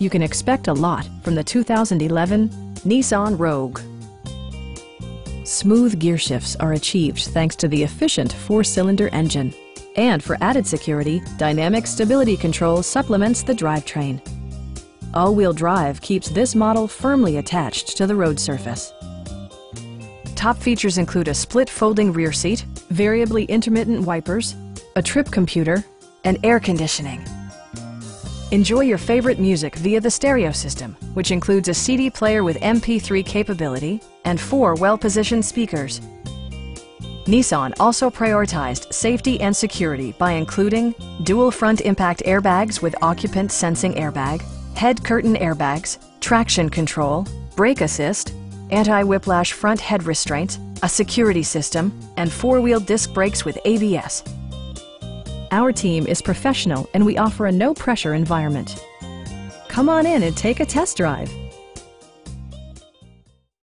You can expect a lot from the 2011 Nissan Rogue. Smooth gear shifts are achieved thanks to the efficient four-cylinder engine. And for added security, Dynamic Stability Control supplements the drivetrain. All-wheel drive keeps this model firmly attached to the road surface. Top features include a split folding rear seat, variably intermittent wipers, a trip computer, and air conditioning. Enjoy your favorite music via the stereo system, which includes a CD player with MP3 capability and four well-positioned speakers. Nissan also prioritized safety and security by including dual front impact airbags with occupant sensing airbag, head curtain airbags, traction control, brake assist, anti-whiplash front head restraints, a security system, and four-wheel disc brakes with ABS. Our team is professional and we offer a no-pressure environment. Come on in and take a test drive.